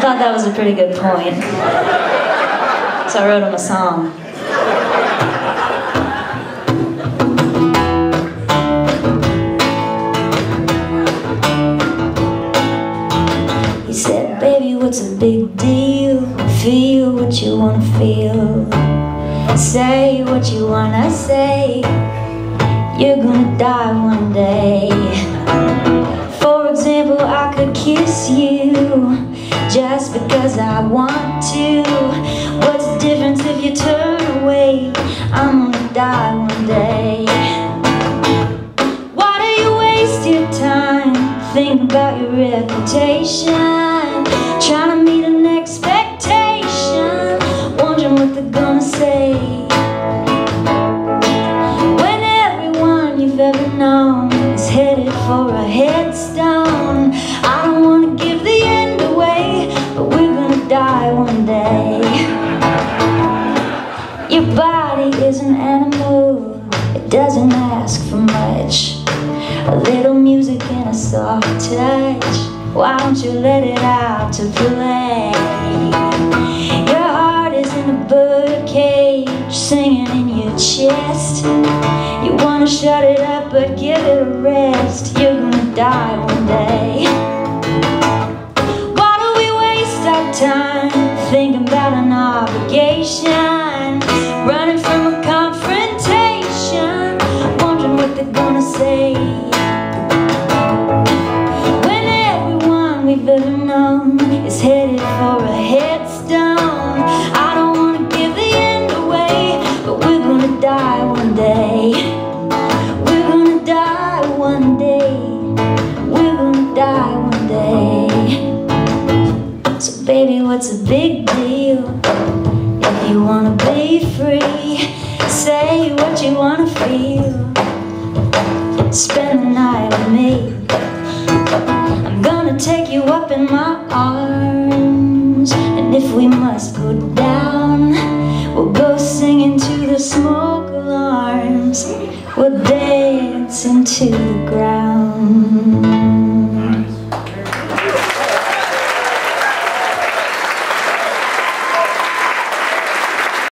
thought that was a pretty good point. So I wrote him a song. He said, baby, what's a big deal? Feel what you wanna feel. Say what you wanna say. You're gonna die one day. Just because I want to. What's the difference if you turn away? I'm gonna die one day. Why do you waste your time thinking about your reputation? Trying to meet an expectation, wondering what they're gonna say. Doesn't ask for much. A little music and a soft touch. Why don't you let it out to play? Your heart is in a bird cage, singing in your chest. You wanna shut it up, but give it a rest. You're gonna die one day. Why do we waste our time thinking about an obligation? Running from say. When everyone we've ever known is headed for a headstone, I don't wanna give the end away, but we're gonna die one day. We're gonna die one day. We're gonna die one day. So baby, what's a big deal? If you wanna be free, say what you wanna feel. Spend the night with me. I'm gonna take you up in my arms. And if we must go down, we'll go singing to the smoke alarms. We'll dance into the ground.